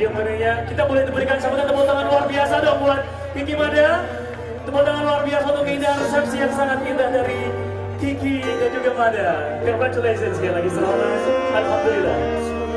Jamannya kita boleh diberikan sambutan tepuk tangan luar biasa dong buat Kiki Mada. Tepuk tangan luar biasa untuk keindahan resepsi yang sangat indah dari Kiki dan juga Mada. Congratulations sekali lagi selamat. Alhamdulillah.